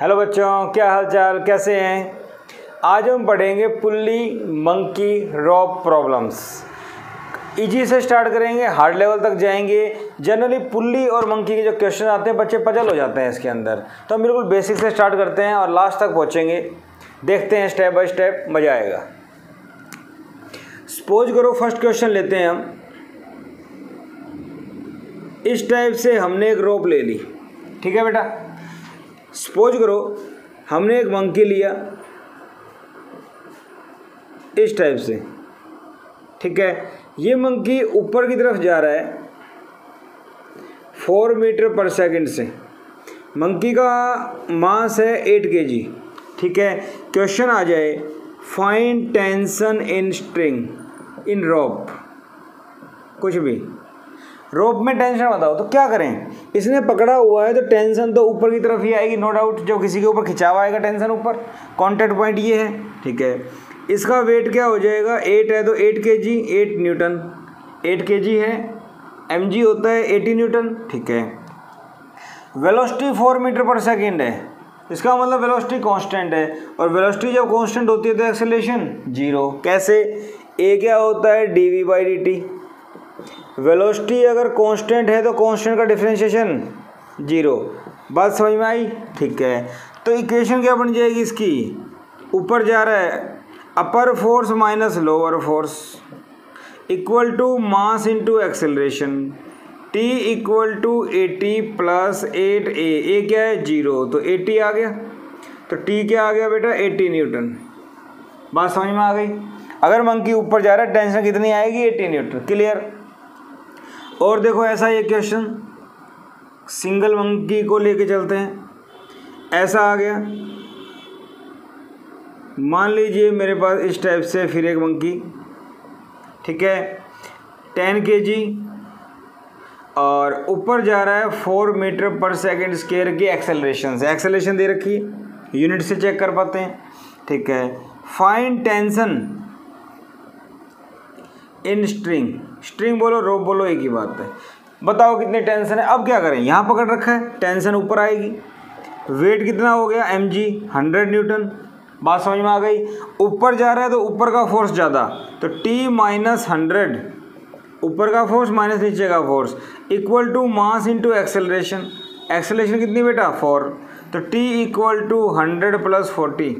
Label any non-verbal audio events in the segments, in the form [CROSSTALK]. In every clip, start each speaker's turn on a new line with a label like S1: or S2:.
S1: Hello बच्चों क्या हालचाल कैसे हैं आज हम पढ़ेंगे pulley monkey rope problems easy से स्टार्ट करेंगे हार्ड लेवल तक जाएंगे जनरली पुल्ली और मंकी के जो क्वेश्चन आते हैं बच्चे पजल हो जाते हैं इसके अंदर तो हम बिल्कुल बेसिक से स्टार्ट करते हैं और लास्ट तक पहुँचेंगे देखते हैं स्टेप बाय स्टेप मज़ा आएगा सपोज करो फर्स्ट क्वेश्चन लेते हैं हम इस टाइप से हमने एक रोप ले ली ठीक है बेटा सपोज करो हमने एक मंकी लिया इस टाइप से ठीक है ये मंकी ऊपर की तरफ जा रहा है फोर मीटर पर सेकंड से मंकी का मास है एट के जी ठीक है क्वेश्चन आ जाए find tension in string in rope कुछ भी रोप में टेंशन बताओ तो क्या करें इसने पकड़ा हुआ है तो टेंशन तो ऊपर की तरफ ही आएगी नो डाउट जो किसी के ऊपर खिंचाव आएगा टेंशन ऊपर कॉन्टेक्ट पॉइंट ये है ठीक है इसका वेट क्या हो जाएगा एट है तो eight K G eight newton eight K G है एम जी होता है एटी न्यूटन ठीक है velocity four metre per second है इसका मतलब वेलोसिटी कांस्टेंट है और वेलोसिटी जब कांस्टेंट होती है तो एक्सेलेशन जीरो कैसे ए क्या होता है D V by D T velocity अगर कांस्टेंट है तो कांस्टेंट का डिफ्रेंशिएशन जीरो बात समझ में आई ठीक है तो इक्वेशन क्या बन जाएगी इसकी ऊपर जा रहा है upper force minus lower force equal to mass into acceleration T equal to eighty plus eight A A क्या है जीरो तो एटी आ गया तो टी क्या आ गया बेटा एटी न्यूटन बात समझ में आ गई अगर मंकी ऊपर जा रहा है टेंशन कितनी आएगी एटी न्यूटन क्लियर और देखो ऐसा ये क्वेश्चन सिंगल मंकी को लेके चलते हैं ऐसा आ गया मान लीजिए मेरे पास इस टाइप से फिर एक मंकी ठीक है टेन के जी और ऊपर जा रहा है four metre per second square की एक्सेलरेशन से एक्सेलरेशन दे रखी है यूनिट से चेक कर पाते हैं ठीक है find tension in string string बोलो रोप बोलो एक ही बात है बताओ कितने टेंशन है अब क्या करें यहाँ पकड़ रखा है टेंशन ऊपर आएगी वेट कितना हो गया एम जी हंड्रेड न्यूटन बात समझ में आ गई ऊपर जा रहा है तो ऊपर का फोर्स ज़्यादा तो टी माइनस हंड्रेड ऊपर का फोर्स माइनस नीचे का force equal to mass into acceleration acceleration कितनी बेटा फोर तो T equal to hundred plus forty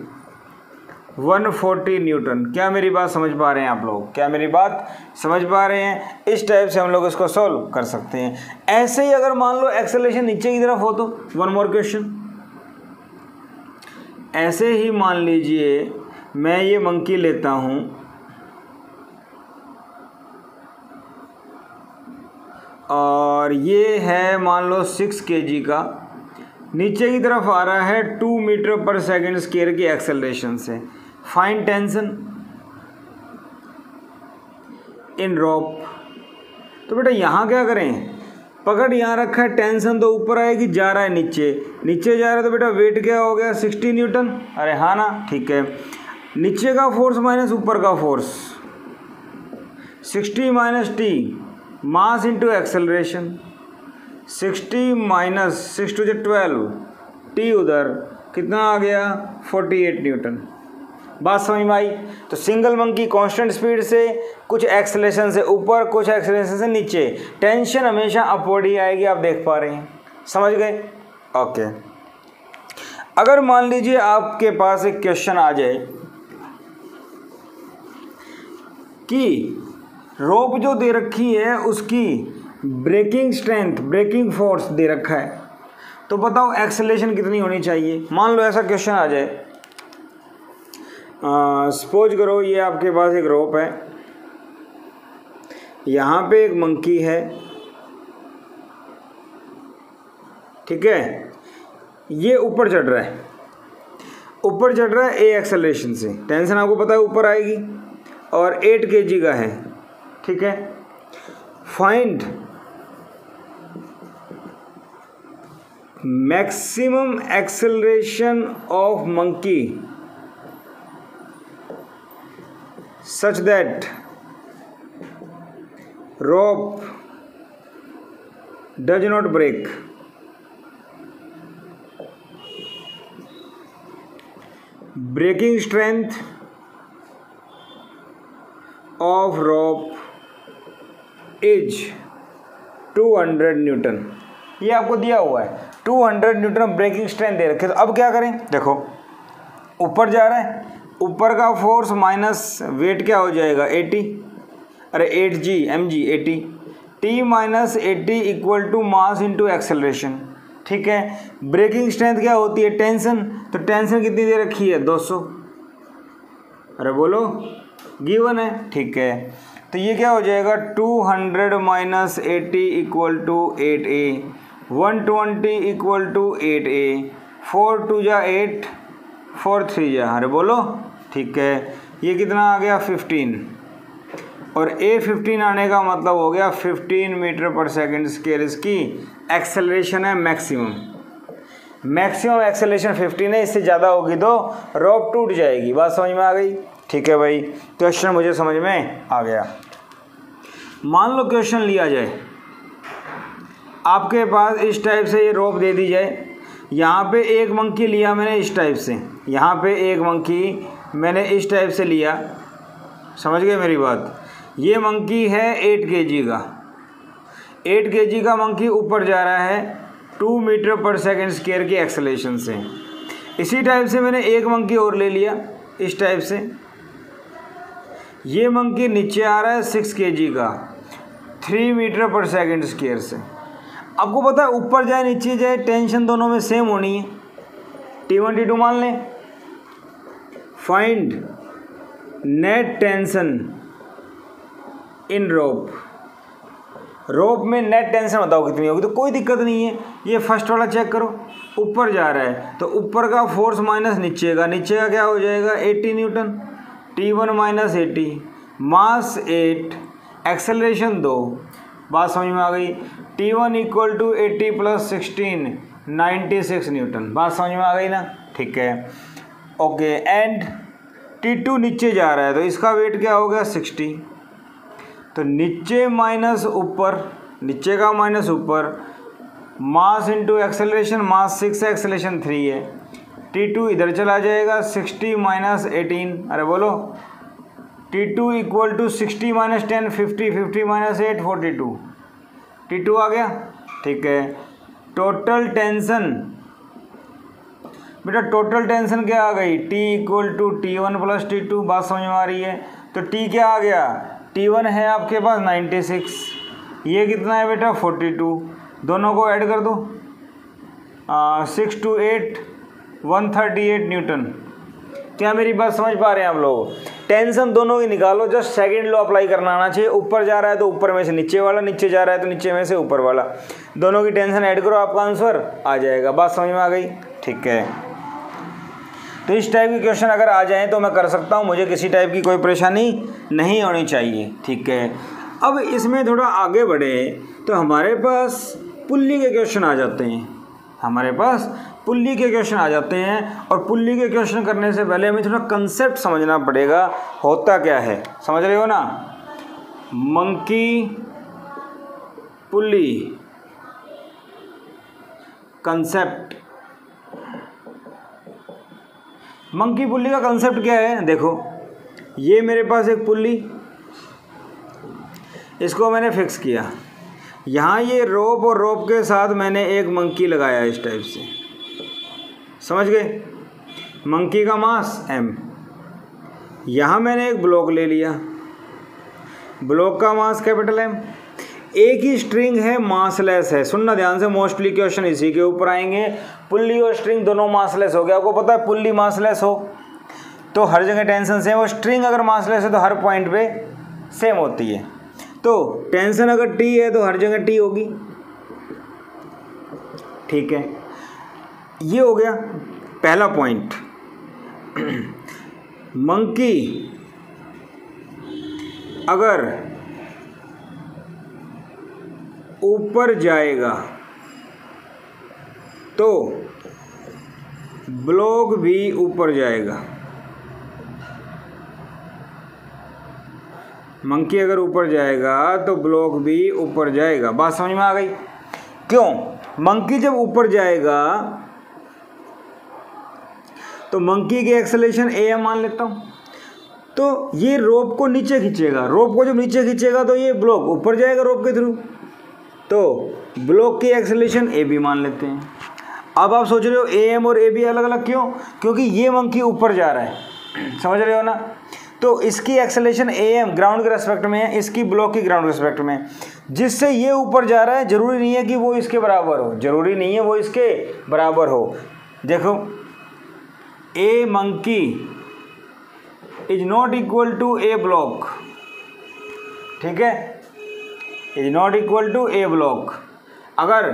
S1: 140 newton क्या मेरी बात समझ पा रहे हैं आप लोग क्या मेरी बात समझ पा रहे हैं इस टाइप से हम लोग इसको सॉल्व कर सकते हैं ऐसे ही अगर मान लो एक्सेलेशन नीचे की तरफ हो तो वन मोर क्वेश्चन ऐसे ही मान लीजिए मैं ये मंकी लेता हूँ और ये है मान लो सिक्स के का नीचे की तरफ आ रहा है two metre per second square की एक्सेलरेशन से फाइन टेंशन इन रॉप तो बेटा यहाँ क्या करें पकड़ यहाँ रखा है टेंशन तो ऊपर आएगी जा रहा है नीचे नीचे जा रहा है तो बेटा वेट क्या हो गया सिक्सटी न्यूटन अरे हाँ ना ठीक है नीचे का फोर्स माइनस ऊपर का force sixty minus T mass into acceleration sixty minus six two जो ट्वेल्व टी उधर कितना आ गया फोर्टी एट न्यूटन बात समझ में आई तो सिंगल मंकी कांस्टेंट स्पीड से कुछ एक्सलेशन से ऊपर कुछ एक्सलेशन से नीचे टेंशन हमेशा अपवर्ड ही आएगी आप देख पा रहे हैं समझ गए ओके अगर मान लीजिए आपके पास एक क्वेश्चन आ जाए कि रोप जो दे रखी है उसकी ब्रेकिंग स्ट्रेंथ ब्रेकिंग फोर्स दे रखा है तो बताओ एक्सेलेशन कितनी होनी चाहिए मान लो ऐसा क्वेश्चन आ जाए सपोज करो ये आपके पास एक रोप है यहाँ पे एक मंकी है ठीक है ये ऊपर चढ़ रहा है ऊपर चढ़ रहा है ए एक्सेलेशन से टेंशन आपको पता है ऊपर आएगी और एट के का है ठीक है find maximum acceleration of monkey such that rope does not break breaking strength of rope is 200 newton ये आपको दिया हुआ है 200 न्यूटन ब्रेकिंग स्ट्रेंथ दे रखे तो अब क्या करें देखो ऊपर जा रहा है ऊपर का फोर्स माइनस वेट क्या हो जाएगा एटी अरे eight G M G eighty T minus eighty equal to mass into acceleration ठीक है ब्रेकिंग स्ट्रेंथ क्या होती है टेंशन तो टेंशन कितनी दे रखी है 200 अरे बोलो गिवन है ठीक है तो ये क्या हो जाएगा 200 hundred minus eighty equal to eight A one twenty equal to eight A four two जा एट फोर थ्री जा अरे बोलो ठीक है ये कितना आ गया फिफ्टीन और ए फिफ्टीन आने का मतलब हो गया fifteen metre per second square इसकी एक्सेलरेशन है मैक्सिमम मैक्सिमम एक्सेलरेशन फिफ्टीन है इससे ज़्यादा होगी तो रोप टूट जाएगी बात समझ में आ गई ठीक है भाई क्वेश्चन मुझे समझ में आ गया मान लो क्वेश्चन लिया जाए आपके पास इस टाइप से ये रोप दे दी जाए यहाँ पे एक मंकी लिया मैंने इस टाइप से यहाँ पे एक मंकी मैंने इस टाइप से लिया समझ गए मेरी बात ये मंकी है एट के जी का एट के जी का मंकी ऊपर जा रहा है two metre per second square के एक्सलेशन से इसी टाइप से मैंने एक मंकी और ले लिया इस टाइप से ये मंकी नीचे आ रहा है सिक्स के जी का three metre per second square से आपको पता है ऊपर जाए नीचे जाए टेंशन दोनों में सेम होनी है टी वन टी टू मान लें find net tension in rope rope में नेट टेंशन बताओ कितनी होगी तो कोई दिक्कत नहीं है ये फर्स्ट वाला चेक करो ऊपर जा रहा है तो ऊपर का फोर्स माइनस नीचे का नीचे का क्या हो जाएगा 80 newton T one minus eighty mass eight acceleration दो बात समझ में आ गई T one equal to eighty plus sixteen ninety six newton बात समझ में आ गई ना ठीक है ओके एंड टी टू नीचे जा रहा है तो इसका वेट क्या हो गया सिक्सटी तो नीचे माइनस ऊपर नीचे का माइनस ऊपर mass into acceleration mass six है एक्सेलरेशन थ्री है टी टू इधर चला जाएगा सिक्सटी माइनस एटीन अरे बोलो T two equal to sixty minus ten fifty fifty minus eight forty two T two आ गया ठीक है टोटल टेंशन बेटा टोटल टेंशन क्या आ गई T equal to T one plus T two बात समझ में आ रही है तो टी क्या आ गया टी वन है आपके पास नाइन्टी सिक्स ये कितना है बेटा फोर्टी टू दोनों को ऐड कर दो six two eight one thirty eight newton क्या मेरी बात समझ पा रहे हैं आप लोग टेंशन दोनों की निकालो जस्ट सेकंड लॉ अप्लाई करना आना चाहिए ऊपर जा रहा है तो ऊपर में से नीचे वाला नीचे जा रहा है तो नीचे में से ऊपर वाला दोनों की टेंशन ऐड करो आपका आंसर आ जाएगा बात समझ में आ गई ठीक है तो इस टाइप के क्वेश्चन अगर आ जाएँ तो मैं कर सकता हूँ मुझे किसी टाइप की कोई परेशानी नहीं होनी चाहिए ठीक है अब इसमें थोड़ा आगे बढ़े तो हमारे पास पुल्ली के क्वेश्चन आ जाते हैं हमारे पास पुल्ली के क्वेश्चन आ जाते हैं और पुल्ली के क्वेश्चन करने से पहले हमें थोड़ा कंसेप्ट समझना पड़ेगा होता क्या है समझ रहे हो ना monkey pulley concept monkey pulley का कंसेप्ट क्या है देखो ये मेरे पास एक पुल्ली इसको मैंने फिक्स किया यहाँ ये रोप और रोप के साथ मैंने एक मंकी लगाया इस टाइप से समझ गए मंकी का मास एम यहाँ मैंने एक ब्लॉक ले लिया ब्लॉक का मास कैपिटल एम एक ही स्ट्रिंग है मासलेस है सुनना ध्यान से मोस्टली क्वेश्चन इसी के ऊपर आएंगे पुल्ली और स्ट्रिंग दोनों मासलेस हो गया आपको पता है पुल्ली मासलेस हो तो हर जगह टेंशन सेम और स्ट्रिंग अगर मासलेस है तो हर पॉइंट पे सेम होती है तो टेंशन अगर टी है तो हर जगह टी होगी ठीक है ये हो गया पहला पॉइंट मंकी [CLEARS THROAT] अगर ऊपर जाएगा तो ब्लॉक भी ऊपर जाएगा मंकी अगर ऊपर जाएगा तो ब्लॉक भी ऊपर जाएगा बात समझ में आ गई क्यों मंकी जब ऊपर जाएगा तो मंकी की एक्सलेशन ए मान लेता हूं तो ये रोप को नीचे खींचेगा रोप को जब नीचे खींचेगा तो ये ब्लॉक ऊपर जाएगा रोप के थ्रू तो ब्लॉक की एक्सेलेशन ए बी मान लेते हैं अब आप सोच रहे हो ए एम और ए बी अलग अलग क्यों क्योंकि ये मंकी ऊपर जा रहा है समझ रहे हो ना तो इसकी एक्सलेशन ए एम ग्राउंड के रेस्पेक्ट में है इसकी ब्लॉक की ग्राउंड के रेस्पेक्ट में है जिससे ये ऊपर जा रहा है ज़रूरी नहीं है कि वो इसके बराबर हो ज़रूरी नहीं है वो इसके बराबर हो देखो A monkey is not equal to A block ठीक है is not equal to A block अगर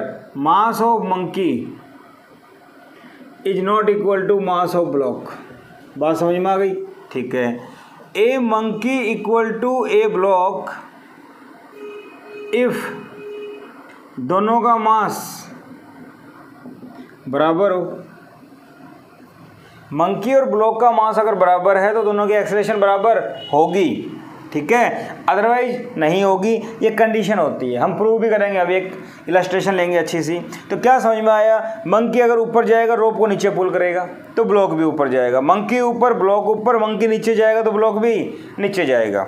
S1: mass of monkey is not equal to mass of block बात समझ में आ गई ठीक है A monkey equal to A block if दोनों का मास बराबर हो मंकी और ब्लॉक का मास अगर बराबर है तो दोनों की एक्सलेशन बराबर होगी ठीक है अदरवाइज नहीं होगी ये कंडीशन होती है हम प्रूव भी करेंगे अब एक इलास्ट्रेशन लेंगे अच्छी सी तो क्या समझ में आया मंकी अगर ऊपर जाएगा रोप को नीचे पुल करेगा तो ब्लॉक भी ऊपर जाएगा मंकी ऊपर ब्लॉक ऊपर मंकी नीचे जाएगा तो ब्लॉक भी नीचे जाएगा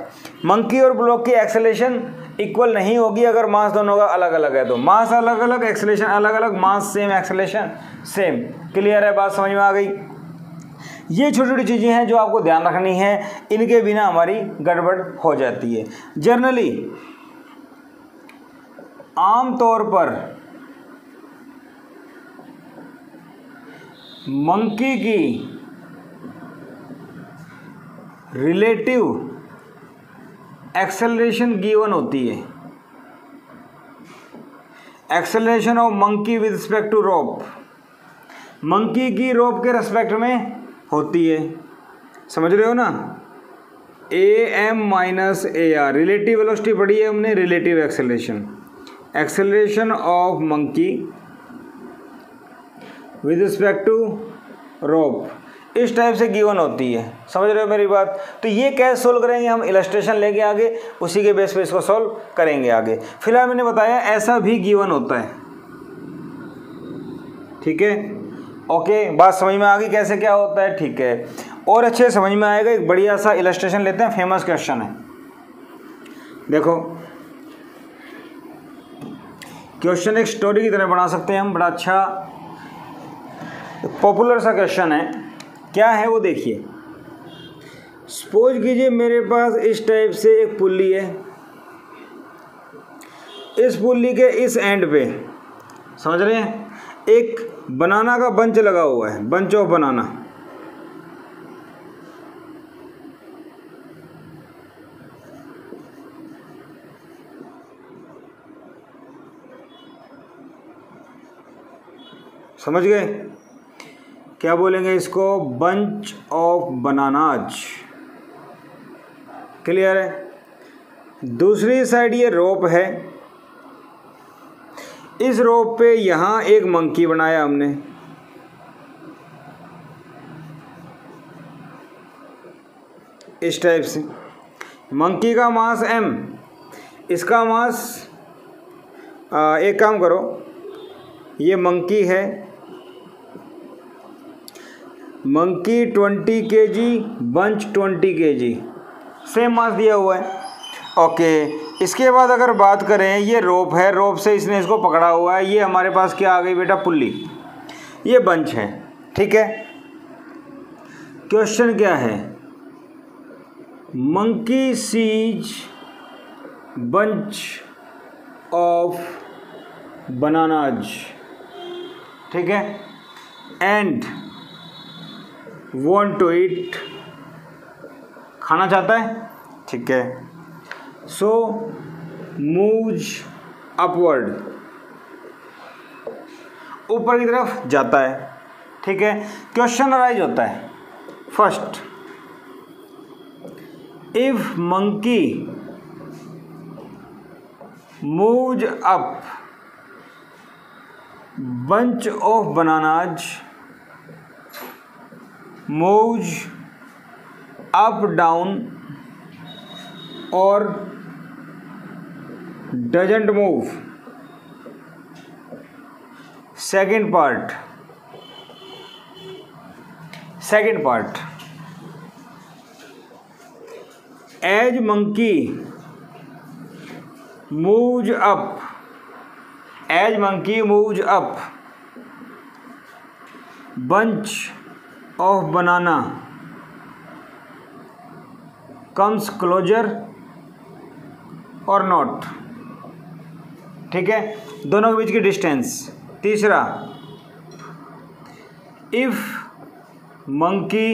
S1: मंकी और ब्लॉक की एक्सेलेशन इक्वल नहीं होगी अगर मास दोनों का अलग अलग है तो मास अलग अलग एक्सेलेशन अलग अलग mass same acceleration same clear है बात समझ में आ गई ये छोटी छोटी चीज़ें हैं जो आपको ध्यान रखनी है इनके बिना हमारी गड़बड़ हो जाती है जर्नली आमतौर पर मंकी की रिलेटिव एक्सेलरेशन गिवन होती है acceleration of monkey with respect to rope monkey की रोप के रेस्पेक्ट में होती है समझ रहे हो ना A M minus A R relative velocity पढ़ी है हमने relative acceleration acceleration of monkey with respect to rope इस टाइप से गिवन होती है समझ रहे हो मेरी बात तो ये कैसे सोल्व करेंगे हम इलस्ट्रेशन लेके आगे उसी के बेस पे इसको सोल्व करेंगे आगे फिलहाल मैंने बताया ऐसा भी गिवन होता है ठीक है ओके बात समझ में आ गई कैसे क्या होता है ठीक है और अच्छे समझ में आएगा एक बढ़िया सा इलस्ट्रेशन लेते हैं फेमस क्वेश्चन है देखो क्वेश्चन एक स्टोरी की तरह बना सकते हैं हम बड़ा अच्छा पॉपुलर सा क्वेश्चन है क्या है वो देखिए सपोज कीजिए मेरे पास इस टाइप से एक पुल्ली है इस पुल्ली के इस एंड पे समझ रहे हैं एक बनाना का बंच लगा हुआ है बंच ऑफ बनाना समझ गए क्या बोलेंगे इसको बंच ऑफ बनानाज क्लियर है दूसरी साइड ये रोप है इस रोप पे यहां एक मंकी बनाया हमने इस टाइप से मंकी का मास एम इसका मास आ, एक काम करो ये मंकी है monkey twenty K G bunch twenty K G same mass दिया हुआ है ओके इसके बाद अगर बात करें ये रोप है रोप से इसने इसको पकड़ा हुआ है ये हमारे पास क्या आ गई बेटा पुल्ली ये बंच है ठीक है क्वेश्चन क्या है monkey seize bunch of bananas ठीक है एंड वॉन्ट टू इट खाना चाहता है ठीक है सो moves अपवर्ड ऊपर की तरफ जाता है ठीक है क्वेश्चन अराइज होता है first if monkey moves up bunch of bananas moves up down और doesn't move. Second part. Second part. As monkey moves up, as monkey moves up, bunch of banana comes closer or not. ठीक है दोनों के बीच की distance तीसरा if monkey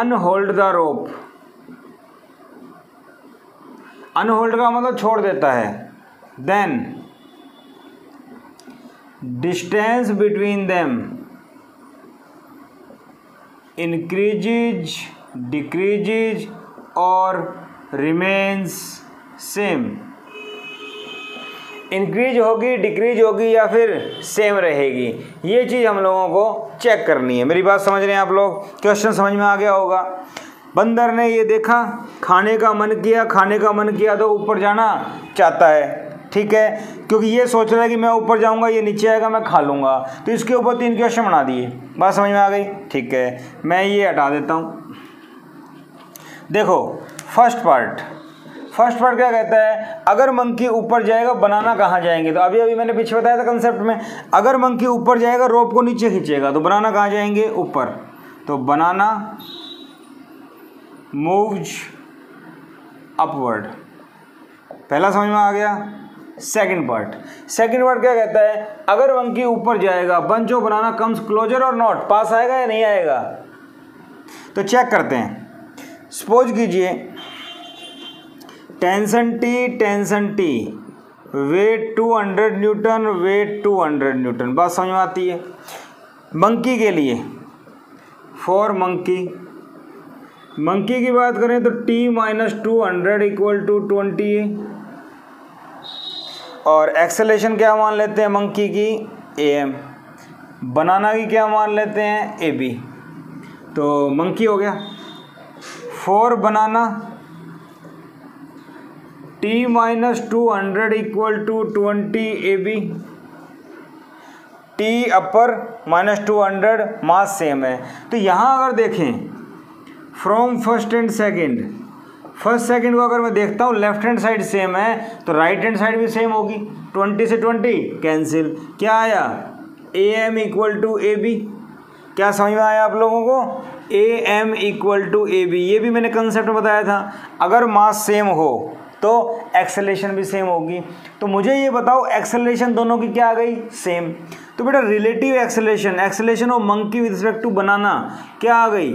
S1: unhold the rope unhold का मतलब छोड़ देता है then distance between them increases decreases और रिमेन्स सेम इंक्रीज होगी डिक्रीज होगी या फिर सेम रहेगी ये चीज़ हम लोगों को चेक करनी है मेरी बात समझ रहे हैं आप लोग क्वेश्चन समझ में आ गया होगा बंदर ने ये देखा खाने का मन किया खाने का मन किया तो ऊपर जाना चाहता है ठीक है क्योंकि ये सोच रहा है कि मैं ऊपर जाऊंगा ये नीचे आएगा मैं खा लूँगा तो इसके ऊपर तीन क्वेश्चन बना दिए बात समझ में आ गई ठीक है मैं ये हटा देता हूँ देखो फर्स्ट पार्ट फर्स्ट पार्ट क्या कहता है अगर मंकी ऊपर जाएगा बनाना कहाँ जाएंगे तो अभी अभी मैंने पीछे बताया था कंसेप्ट में अगर मंकी ऊपर जाएगा रोप को नीचे खींचेगा तो बनाना कहाँ जाएंगे ऊपर तो बनाना मूव्स अपवर्ड पहला समझ में आ गया सेकंड पार्ट सेकंड पार्ट क्या कहता है अगर मंकी ऊपर जाएगा bunch of banana comes closer और नॉट पास आएगा या नहीं आएगा तो चेक करते हैं सपोज कीजिए tension T tension T weight two hundred newton weight two hundred newton बात समझ में आती है मंकी के लिए फॉर मंकी मंकी की बात करें तो T minus two hundred equal to twenty और एक्सेलेशन क्या मान लेते हैं मंकी की ए एम बनाना की क्या मान लेते हैं ए बी तो मंकी हो गया for banana T minus two hundred equal to twenty A B T upper minus two hundred mass same है तो यहाँ अगर देखें from first and second first second को अगर मैं देखता हूँ लेफ्ट हैंड साइड सेम है तो राइट हैंड साइड भी सेम होगी ट्वेंटी से ट्वेंटी कैंसिल क्या आया A M equal to A B क्या समझ में आया आप लोगों को A M equal to A B ये भी मैंने कंसेप्ट बताया था अगर मास सेम हो तो एक्सेलेशन भी सेम होगी तो मुझे ये बताओ एक्सेलेशन दोनों की क्या आ गई सेम तो बेटा relative acceleration acceleration of monkey with respect to banana क्या आ गई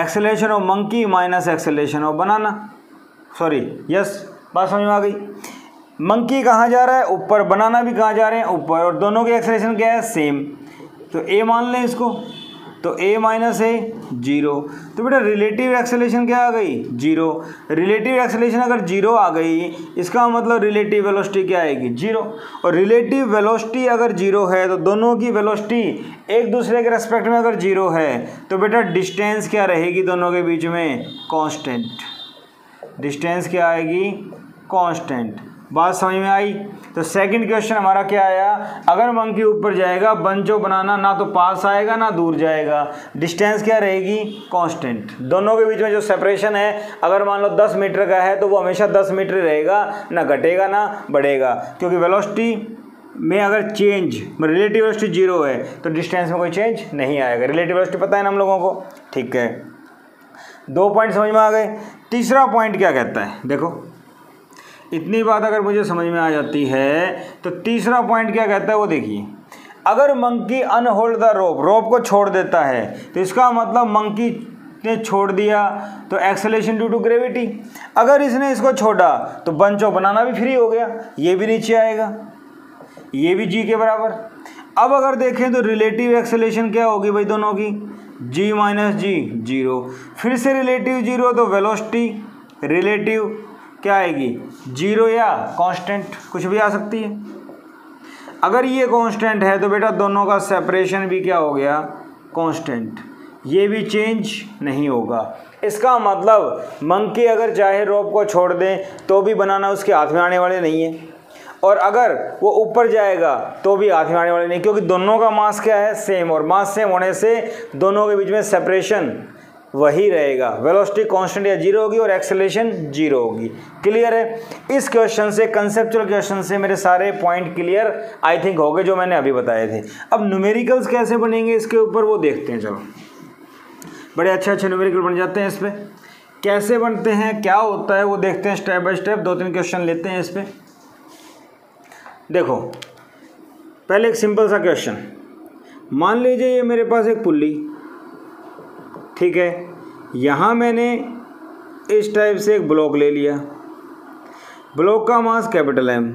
S1: acceleration of monkey minus acceleration of banana sorry yes बात समझ में आ गई मंकी कहाँ जा रहा है ऊपर बनाना भी कहाँ जा रहे हैं ऊपर और दोनों के एक्सेलेशन क्या है सेम तो ए मान लें इसको तो ए माइनस ए जीरो तो बेटा रिलेटिव एक्सेलेशन क्या आ गई जीरो रिलेटिव एक्सेलेशन अगर जीरो आ गई इसका मतलब रिलेटिव वेलोसिटी क्या आएगी जीरो और रिलेटिव वेलोसिटी अगर जीरो है तो दोनों की वेलोसिटी एक दूसरे के रेस्पेक्ट में अगर जीरो है तो बेटा डिस्टेंस क्या रहेगी दोनों के बीच में कॉन्स्टेंट डिस्टेंस क्या आएगी कॉन्स्टेंट बात समझ में आई तो सेकंड क्वेश्चन हमारा क्या आया अगर मंकी ऊपर जाएगा बंजो बनाना ना तो पास आएगा ना दूर जाएगा डिस्टेंस क्या रहेगी कांस्टेंट दोनों के बीच में जो सेपरेशन है अगर मान लो 10 मीटर का है तो वो हमेशा 10 मीटर रहेगा ना घटेगा ना बढ़ेगा क्योंकि वेलोसिटी में अगर चेंज रिलेटिव वेलोसिटी जीरो है तो डिस्टेंस में कोई चेंज नहीं आएगा रिलेटिव वेलोसिटी पता है ना हम लोगों को ठीक है दो पॉइंट समझ में आ गए तीसरा पॉइंट क्या कहता है देखो इतनी बात अगर मुझे समझ में आ जाती है तो तीसरा पॉइंट क्या कहता है वो देखिए अगर monkey unhold the rope rope को छोड़ देता है तो इसका मतलब मंकी ने छोड़ दिया तो एक्सेलेशन ड्यू टू ग्रेविटी अगर इसने इसको छोड़ा तो बंचो बनाना भी फ्री हो गया ये भी नीचे आएगा ये भी जी के बराबर अब अगर देखें तो रिलेटिव एक्सेलेशन क्या होगी भाई दोनों की जी माइनस जी जीरो फिर से रिलेटिव जीरो तो वेलोसिटी रिलेटिव क्या आएगी जीरो या कांस्टेंट कुछ भी आ सकती है अगर ये कांस्टेंट है तो बेटा दोनों का सेपरेशन भी क्या हो गया कांस्टेंट ये भी चेंज नहीं होगा इसका मतलब मंकी अगर चाहे रोप को छोड़ दें तो भी बनाना उसके हाथ में आने वाले नहीं है और अगर वो ऊपर जाएगा तो भी हाथ में आने वाले नहीं क्योंकि दोनों का मास क्या है सेम और मास सेम होने से दोनों के बीच में सेपरेशन वही रहेगा वेलोसिटी कांस्टेंट या जीरो होगी और एक्सेलेशन जीरो होगी क्लियर है इस क्वेश्चन से कंसेप्चुअल क्वेश्चन से मेरे सारे पॉइंट क्लियर आई थिंक हो गए जो मैंने अभी बताए थे अब न्यूमेरिकल्स कैसे बनेंगे इसके ऊपर वो देखते हैं चलो बड़े अच्छे अच्छे न्यूमेरिकल बन जाते हैं इस पर कैसे बनते हैं क्या होता है वो देखते हैं स्टेप बाई स्टेप दो तीन क्वेश्चन लेते हैं इस पर देखो पहले एक सिंपल सा क्वेश्चन मान लीजिए ये मेरे पास एक पुल्ली ठीक है यहाँ मैंने इस टाइप से एक ब्लॉक ले लिया ब्लॉक का मास कैपिटल एम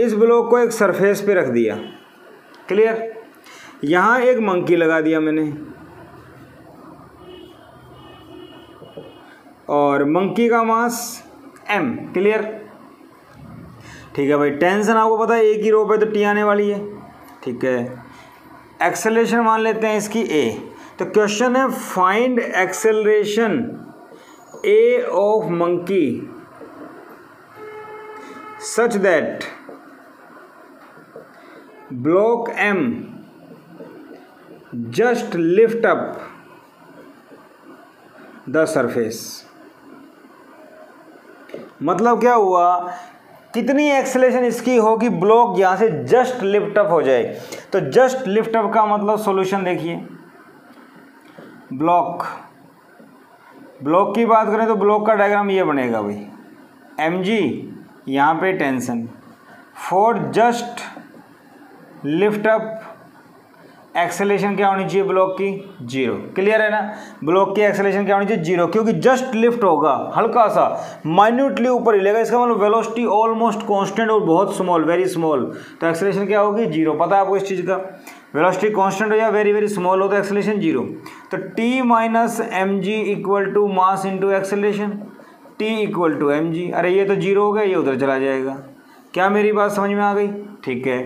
S1: इस ब्लॉक को एक सरफेस पे रख दिया क्लियर यहाँ एक मंकी लगा दिया मैंने और मंकी का मास एम क्लियर ठीक है भाई टेंशन आपको पता है एक ही रो पे तो टी आने वाली है ठीक है एक्सेलेशन मान लेते हैं इसकी ए तो क्वेश्चन है find acceleration A of monkey such that block M just lift up the surface मतलब क्या हुआ कितनी एक्सेलेशन इसकी होगी ब्लॉक यहां से जस्ट लिफ्ट अप हो जाए तो जस्ट लिफ्ट अप का मतलब सॉल्यूशन देखिए ब्लॉक ब्लॉक की बात करें तो ब्लॉक का डायग्राम ये बनेगा भाई एम जी यहाँ पर tension for just lift up acceleration क्या होनी चाहिए ब्लॉक की जीरो क्लियर है ना ब्लॉक की एक्सेलेशन क्या होनी चाहिए जीरो क्योंकि जस्ट लिफ्ट होगा हल्का सा माइन्यूटली ऊपर ही लेगा इसका मतलब वेलोसिटी ऑलमोस्ट कांस्टेंट और बहुत स्मॉल वेरी स्मॉल तो एक्सेलेशन क्या होगी जीरो पता है आपको इस चीज़ का वेलोसिटी कांस्टेंट हो या वेरी वेरी स्मॉल हो तो एक्सेलेशन जीरो तो T minus M G equal to mass into acceleration T equal to M G अरे ये तो जीरो हो गया ये उधर चला जाएगा क्या मेरी बात समझ में आ गई ठीक है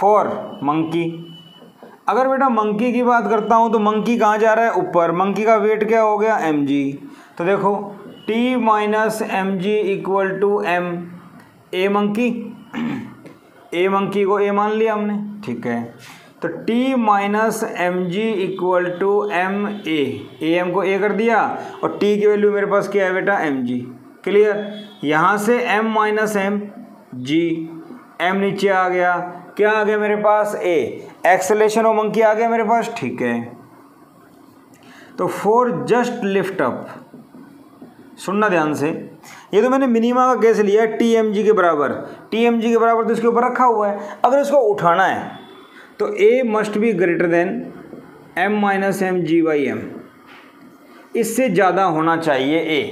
S1: फोर मंकी अगर बेटा मंकी की बात करता हूँ तो मंकी कहाँ जा रहा है ऊपर मंकी का वेट क्या हो गया एम जी तो देखो T minus M G equal to M A monkey A monkey को ए मान लिया हमने ठीक है तो t minus M G equal to M A M को ए कर दिया और t की वैल्यू मेरे पास क्या है बेटा एम जी क्लियर यहाँ से m minus M G M नीचे आ गया क्या आ गया मेरे पास ए एक्सलेशन और मंकी आ गया मेरे पास ठीक है तो फोर जस्ट लिफ्ट अप सुनना ध्यान से ये तो मैंने मिनिमा का कैसे लिया है टी एम जी के बराबर टी एम जी के बराबर तो इसके ऊपर रखा हुआ है अगर इसको उठाना है तो A must be greater than M minus M G by M इससे ज़्यादा होना चाहिए ए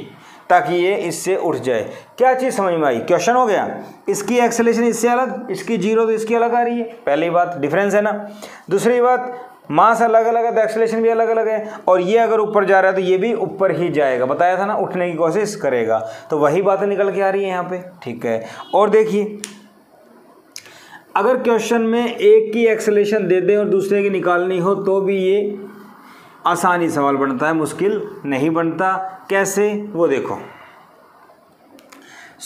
S1: ताकि ये इससे उठ जाए क्या चीज़ समझ में आई क्वेश्चन हो गया इसकी एक्सेलेशन इससे अलग इसकी जीरो तो इसकी अलग आ रही है पहली बात डिफरेंस है ना दूसरी बात मास अलग अलग है तो एक्सलेशन भी अलग अलग है और ये अगर ऊपर जा रहा है तो ये भी ऊपर ही जाएगा बताया था ना उठने की कोशिश करेगा तो वही बातें निकल के आ रही है यहाँ पे ठीक है और देखिए अगर क्वेश्चन में एक की एक्सलेशन दे दें और दूसरे की निकालनी हो तो भी ये आसानी सवाल बनता है मुश्किल नहीं बनता कैसे वो देखो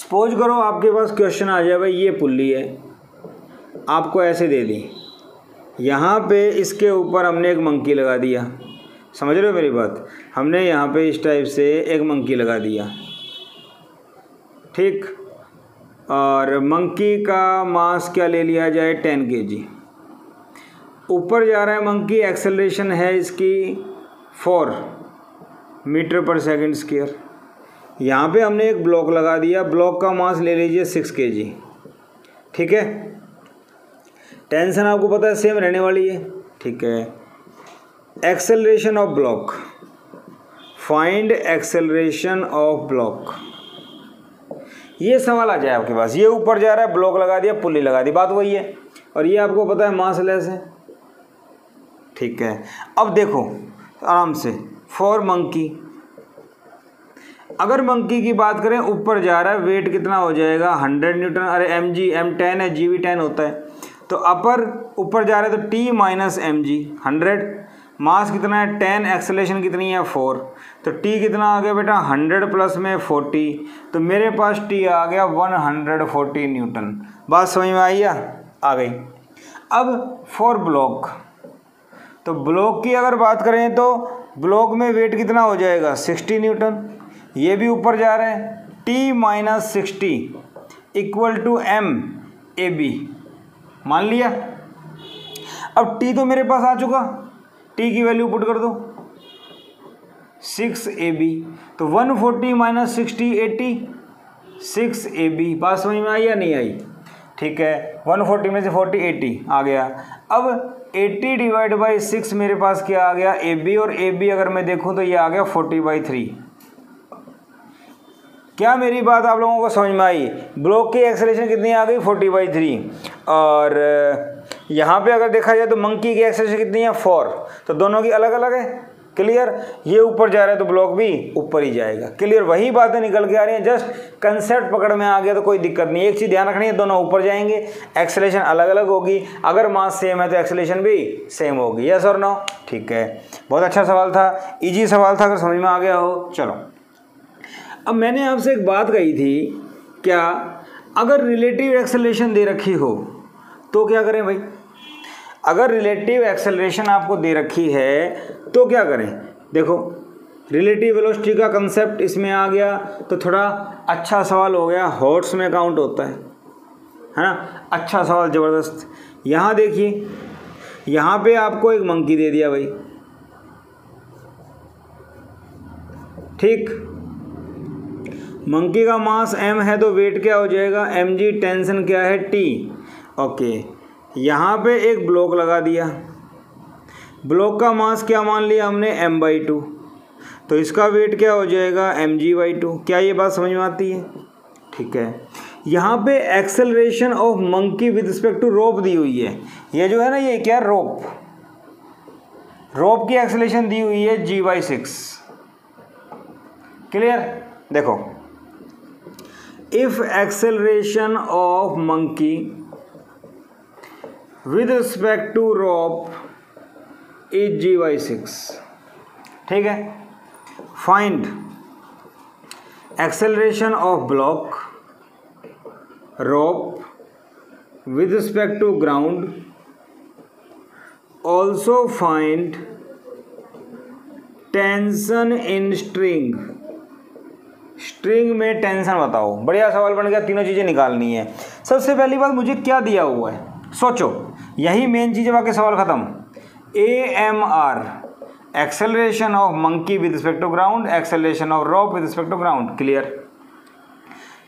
S1: सपोज करो आपके पास क्वेश्चन आ जाए भाई ये पुल्ली है आपको ऐसे दे दी यहाँ पे इसके ऊपर हमने एक मंकी लगा दिया समझ रहे हो मेरी बात हमने यहाँ पे इस टाइप से एक मंकी लगा दिया ठीक और मंकी का मास क्या ले लिया जाए टेन के जी ऊपर जा रहा है मंकी एक्सेलरेशन है इसकी फोर मीटर पर सेकंड स्केयर यहाँ पे हमने एक ब्लॉक लगा दिया ब्लॉक का मास ले लीजिए सिक्स के जी ठीक है टेंशन आपको पता है सेम रहने वाली है ठीक है acceleration of block find acceleration of block ये सवाल आ जाए आपके पास ये ऊपर जा रहा है ब्लॉक लगा दिया पुली लगा दी बात वही है और ये आपको पता है मास लेस है ठीक है अब देखो आराम से फॉर मंकी अगर मंकी की बात करें ऊपर जा रहा है वेट कितना हो जाएगा हंड्रेड न्यूटन अरे एम जी एम टेन है जी वी टेन होता है तो अपर ऊपर जा रहे तो T minus M G hundred mass कितना है टेन एक्सलेशन कितनी है फोर तो टी कितना आ गया बेटा हंड्रेड प्लस में फोर्टी तो मेरे पास टी आ गया वन हंड्रेड फोर्टी न्यूटन बात समझ में आई या आ गई अब फोर ब्लॉक तो ब्लॉक की अगर बात करें तो ब्लॉक में वेट कितना हो जाएगा सिक्सटी न्यूटन ये भी ऊपर जा रहे हैं T minus sixty equal to M A B मान लिया अब टी तो मेरे पास आ चुका टी की वैल्यू पुट कर दो सिक्स ए बी तो one forty minus sixty eighty six A B बात समझ में आई या नहीं आई ठीक है वन फोर्टी में से फोर्टी एटी आ गया अब एटी डिवाइड बाई सिक्स मेरे पास क्या आ गया ए बी और ए बी अगर मैं देखूँ तो ये आ गया फोर्टी बाई थ्री क्या मेरी बात आप लोगों को समझ में आई ब्लॉक की एक्सेलेशन कितनी आ गई फोर्टी बाई थ्री और यहाँ पे अगर देखा जाए तो मंकी की एक्सेलेशन कितनी है फोर तो दोनों की अलग अलग है क्लियर ये ऊपर जा रहा है तो ब्लॉक भी ऊपर ही जाएगा क्लियर वही बातें निकल के आ रही हैं जस्ट कंसेप्ट पकड़ में आ गया तो कोई दिक्कत नहीं एक चीज़ ध्यान रखनी है दोनों ऊपर जाएंगे एक्सलेशन अलग अलग होगी अगर मास सेम है तो एक्सलेशन भी सेम होगी यस और नो ठीक है बहुत अच्छा सवाल था ईजी सवाल था अगर समझ में आ गया हो चलो अब मैंने आपसे एक बात कही थी क्या अगर रिलेटिव एक्सेलेशन दे रखी हो तो क्या करें भाई अगर रिलेटिव एक्सेलेशन आपको दे रखी है तो क्या करें देखो रिलेटिव वेलोसिटी का कंसेप्ट इसमें आ गया तो थोड़ा अच्छा सवाल हो गया हॉर्स में काउंट होता है है ना अच्छा सवाल ज़बरदस्त यहाँ देखिए यहाँ पे आपको एक मंकी दे दिया भाई ठीक मंकी का मास एम है तो वेट क्या हो जाएगा एम जी टेंशन क्या है टी ओके यहाँ पे एक ब्लॉक लगा दिया ब्लॉक का मास क्या मान लिया हमने एम बाई टू तो इसका वेट क्या हो जाएगा एम जी बाई टू क्या ये बात समझ में आती है ठीक है यहाँ पे acceleration of monkey with respect to rope दी हुई है ये जो है ना ये क्या रोप रोप की एक्सेलेशन दी हुई है जी बाई सिक्स क्लियर देखो if acceleration of monkey with respect to rope is G by six ठीक है find acceleration of block rope with respect to ground also find tension in string string में tension बताओ बढ़िया सवाल बन गया तीनों चीज़ें निकालनी है सबसे पहली बात मुझे क्या दिया हुआ है सोचो यही मेन चीज़ है बाकी सवाल ख़त्म A M R acceleration of monkey with respect to ground acceleration of rope with respect to ground clear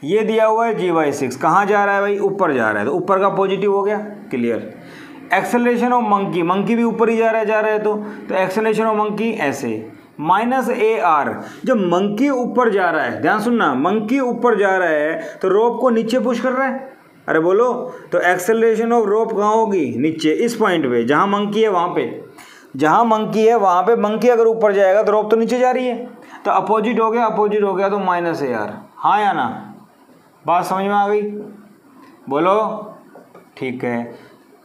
S1: ये दिया हुआ है जी वाई सिक्स कहाँ जा रहा है भाई ऊपर जा रहा है तो ऊपर का पॉजिटिव हो गया clear acceleration of monkey monkey भी ऊपर ही जा रहा है जा रहा है तो तो एक्सेलरेशन ऑफ मंकी ऐसे माइनस ए आर जब मंकी ऊपर जा रहा है ध्यान सुनना मंकी ऊपर जा रहा है तो रोप को नीचे पुश कर रहा है अरे बोलो तो एक्सेलरेशन ऑफ रोप कहाँ होगी नीचे इस पॉइंट पे जहाँ मंकी है वहाँ पे जहाँ मंकी है वहाँ पे मंकी अगर ऊपर जाएगा तो रोप तो नीचे जा रही है तो अपोजिट हो गया अपोजिट हो गया तो माइनस ए आर हाँ या ना बात समझ में आ गई बोलो ठीक है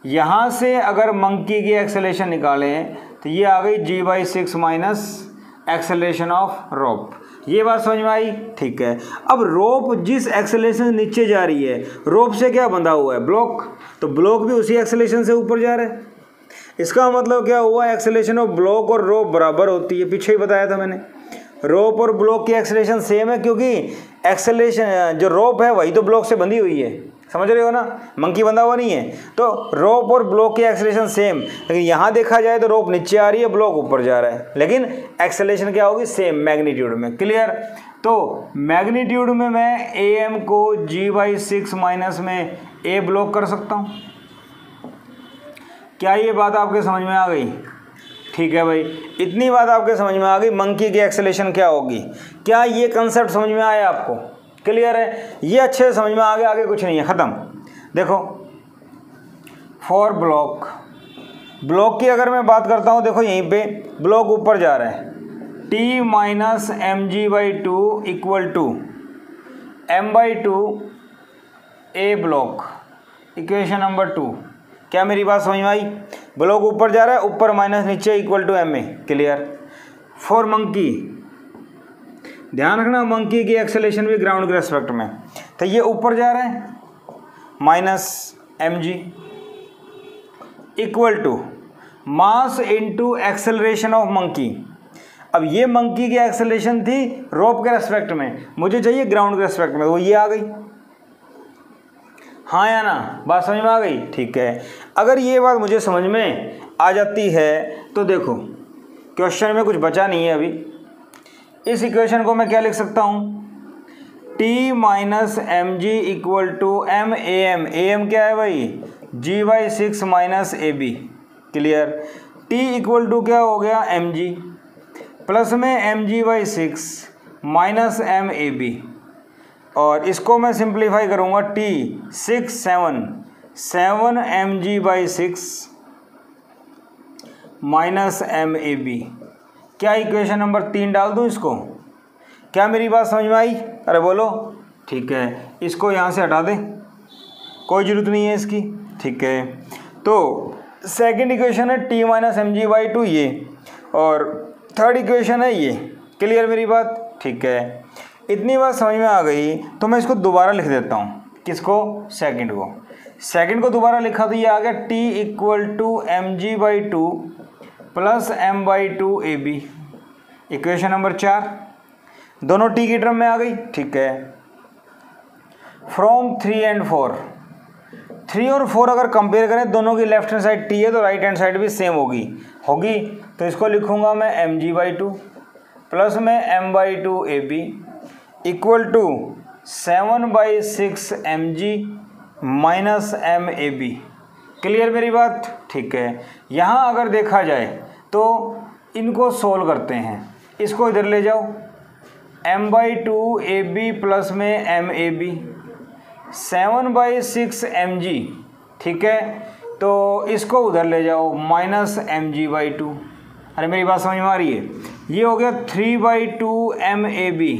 S1: यहाँ से अगर मंकी की एक्सेलेशन निकालें तो ये आ गई G by six minus acceleration of rope ये बात समझ में आई ठीक है अब रोप जिस एक्सेलेशन से नीचे जा रही है रोप से क्या बंधा हुआ है ब्लॉक तो ब्लॉक भी उसी एक्सेलेशन से ऊपर जा रहा है इसका मतलब क्या हुआ एक्सेलेशन ऑफ ब्लॉक और रोप बराबर होती है पीछे ही बताया था मैंने रोप और ब्लॉक की एक्सेलेशन सेम है क्योंकि एक्सेलेशन जो रोप है वही तो ब्लॉक से बंधी हुई है समझ रहे हो ना मंकी बंधा हुआ नहीं है तो रोप और ब्लॉक की एक्सलेशन सेम लेकिन यहाँ देखा जाए तो रोप नीचे आ रही है ब्लॉक ऊपर जा रहा है लेकिन एक्सलेशन क्या होगी सेम मैग्नीट्यूड में क्लियर तो मैग्नीट्यूड में मैं ए एम को जी बाई सिक्स माइनस में ए ब्लॉक कर सकता हूँ क्या ये बात आपके समझ में आ गई ठीक है भाई इतनी बात आपके समझ में आ गई मंकी की एक्सलेशन क्या होगी क्या ये कंसेप्ट समझ में आया आपको क्लियर है ये अच्छे से समझ में आ गया आगे कुछ नहीं है ख़त्म देखो फॉर ब्लॉक ब्लॉक की अगर मैं बात करता हूँ देखो यहीं पे ब्लॉक ऊपर जा रहा है T minus M G by two equal to M by two A block equation number two क्या मेरी बात समझ में आई ब्लॉक ऊपर जा रहा है ऊपर माइनस नीचे equal to M A clear for monkey ध्यान रखना मंकी की एक्सेलेशन भी ग्राउंड के रेस्पेक्ट में तो ये ऊपर जा रहा है minus M G equal to mass into acceleration of monkey अब ये मंकी की एक्सेलेशन थी रोप के रेस्पेक्ट में मुझे चाहिए ग्राउंड के रेस्पेक्ट में वो तो ये आ गई हाँ या ना बात समझ में आ गई ठीक है अगर ये बात मुझे समझ में आ जाती है तो देखो क्वेश्चन में कुछ बचा नहीं है अभी इस इक्वेशन को मैं क्या लिख सकता हूँ T minus M G equal to M A M A M क्या है भाई G by six minus A B clear T equal to क्या हो गया एम जी प्लस में M G by six minus M A B और इसको मैं सिंप्लीफाई करूँगा T six seven seven M G by six minus M A B क्या equation number तीन डाल दूँ इसको क्या मेरी बात समझ में आई अरे बोलो ठीक है इसको यहाँ से हटा दें कोई ज़रूरत नहीं है इसकी ठीक है तो सेकंड इक्वेशन है T minus M G by two ये और थर्ड इक्वेशन है ये क्लियर मेरी बात ठीक है इतनी बात समझ में आ गई तो मैं इसको दोबारा लिख देता हूँ किसको सेकंड को सेकंड को दोबारा लिखा तो ये आ गया T equal to M G by two plus M by two A B equation number चार दोनों टी की ड्रम में आ गई ठीक है from three and four three और फोर अगर कंपेयर करें दोनों की लेफ्ट हैंड साइड टी है तो राइट हैंड साइड भी सेम होगी होगी तो इसको लिखूंगा मैं M G by two plus में M by two A B equal to seven by six M G minus M A B clear मेरी बात ठीक है यहाँ अगर देखा जाए तो इनको सोल्व करते हैं इसको इधर ले जाओ M by two A B plus में M A B seven by six M G ठीक है तो इसको उधर ले जाओ minus M G by two अरे मेरी बात समझ में आ रही है ये हो गया three by two M A B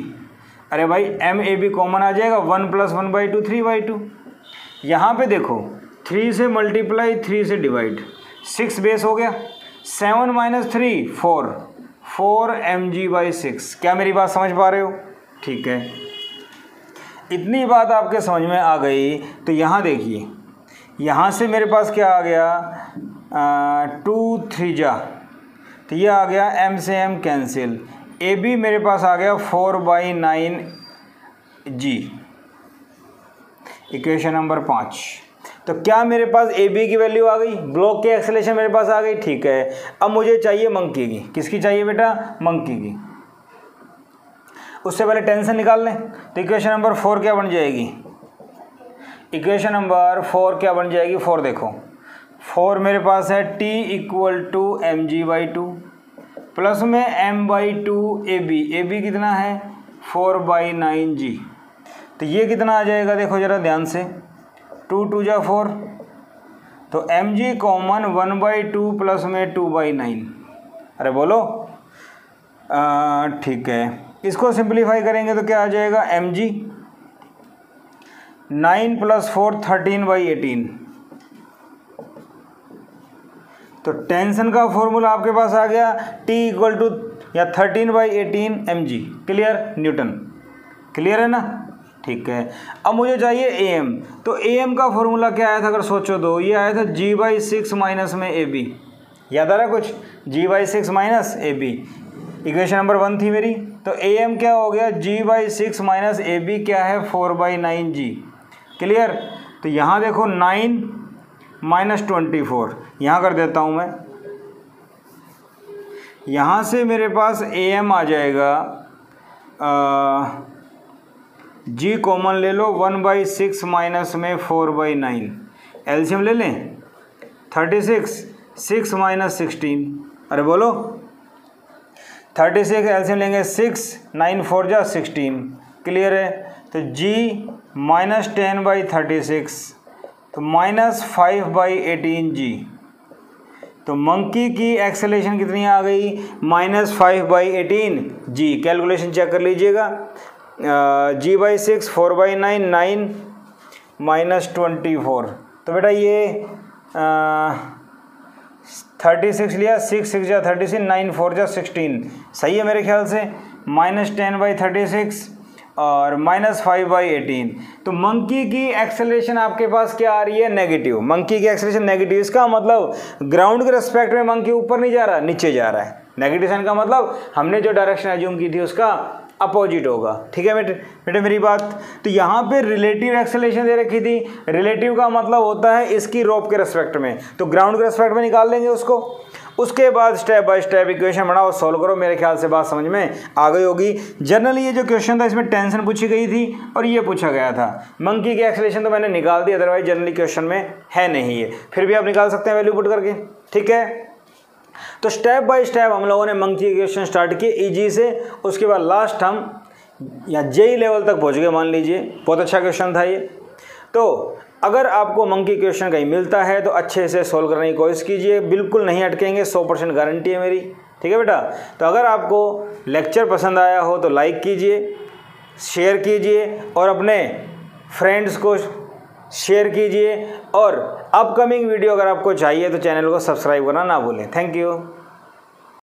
S1: अरे भाई एम ए बी कॉमन आ जाएगा one plus one by two three by two यहाँ पर देखो थ्री से मल्टीप्लाई थ्री से डिवाइड सिक्स बेस हो गया seven minus three four four M G by six क्या मेरी बात समझ पा रहे हो ठीक है इतनी बात आपके समझ में आ गई तो यहाँ देखिए यहाँ से मेरे पास क्या आ गया टू थ्री जा तो ये आ गया एम से एम कैंसिल ए बी मेरे पास आ गया four by nine G equation number पाँच तो क्या मेरे पास ए बी की वैल्यू आ गई ब्लॉक की एक्सलेशन मेरे पास आ गई ठीक है अब मुझे चाहिए मंकी की किसकी चाहिए बेटा मंकी की उससे पहले टेंशन निकाल लें तो इक्वेशन नंबर फोर क्या बन जाएगी इक्वेशन नंबर फोर क्या बन जाएगी फोर देखो फोर मेरे पास है T equal to M G by two plus में M by two A B A B कितना है फोर बाई नाइन जी तो ये कितना आ जाएगा देखो ज़रा ध्यान से टू टू जा फोर तो M G common one by two plus में टू बाई नाइन अरे बोलो ठीक है इसको सिंप्लीफाई करेंगे तो क्या आ जाएगा M G nine plus four thirteen by eighteen तो टेंशन का फॉर्मूला आपके पास आ गया टी इक्वल टू या thirteen by eighteen M G clear newton clear है ना ठीक है अब मुझे चाहिए ए एम तो ए एम का फॉर्मूला क्या आया था अगर सोचो तो ये आया था जी बाई सिक्स माइनस में ए बी याद आ रहा है कुछ G by six minus A B equation number one थी मेरी तो ए एम क्या हो गया G by six minus A B क्या है four by nine G clear तो यहाँ देखो नाइन माइनस ट्वेंटी फोर यहाँ कर देता हूँ मैं यहाँ से मेरे पास ए एम आ जाएगा आ, जी कॉमन ले लो वन बाई सिक्स माइनस में फोर बाई नाइन एल्शियम ले लें thirty six six minus sixteen अरे बोलो थर्टी सिक्स एल्शियम लेंगे सिक्स नाइन फोर जा सिक्सटीन क्लियर है तो G minus ten by thirty six तो minus five by eighteen G तो मंकी की एक्सेलेशन कितनी आ गई minus five by eighteen G calculation check कर लीजिएगा G by six four by nine nine minus twenty four तो बेटा ये थर्टी सिक्स लिया सिक्स सिक्स जा थर्टी सिक्स नाइन फोर जा सिक्सटीन सही है मेरे ख्याल से minus ten by thirty six और माइनस फाइव बाई एटीन तो मंकी की एक्सेलेशन आपके पास क्या आ रही है नेगेटिव मंकी की एक्सेलेशन नेगेटिव इसका मतलब ग्राउंड के रेस्पेक्ट में मंकी ऊपर नहीं जा रहा नीचे जा रहा है नेगेटिव साइन का मतलब हमने जो डायरेक्शन एज्यूम की थी उसका अपोजिट होगा ठीक है बेटे बेटे मेरी बात तो यहाँ पे रिलेटिव एक्सेलेशन दे रखी थी रिलेटिव का मतलब होता है इसकी रोप के रेस्पेक्ट में तो ग्राउंड के रेस्पेक्ट में निकाल लेंगे उसको उसके बाद स्टेप बाय स्टेप इक्वेशन बनाओ सॉल्व करो मेरे ख्याल से बात समझ में आ गई होगी जनरली ये जो क्वेश्चन था इसमें टेंशन पूछी गई थी और ये पूछा गया था मंकी के एक्सलेशन तो मैंने निकाल दी अदरवाइज जनरली क्वेश्चन में है नहीं ये फिर भी आप निकाल सकते हैं वैल्यू पुट करके ठीक है तो स्टेप बाय स्टेप हम लोगों ने मंकी क्वेश्चन स्टार्ट किए ईजी से उसके बाद लास्ट हम या जेई लेवल तक पहुँच गए मान लीजिए बहुत अच्छा क्वेश्चन था ये तो अगर आपको मंकी क्वेश्चन कहीं मिलता है तो अच्छे से सोल्व करने की कोशिश कीजिए बिल्कुल नहीं अटकेंगे सौ परसेंट गारंटी है मेरी ठीक है बेटा तो अगर आपको लेक्चर पसंद आया हो तो लाइक कीजिए शेयर कीजिए और अपने फ्रेंड्स को शेयर कीजिए और अपकमिंग वीडियो अगर आपको चाहिए तो चैनल को सब्सक्राइब करना ना भूलें थैंक यू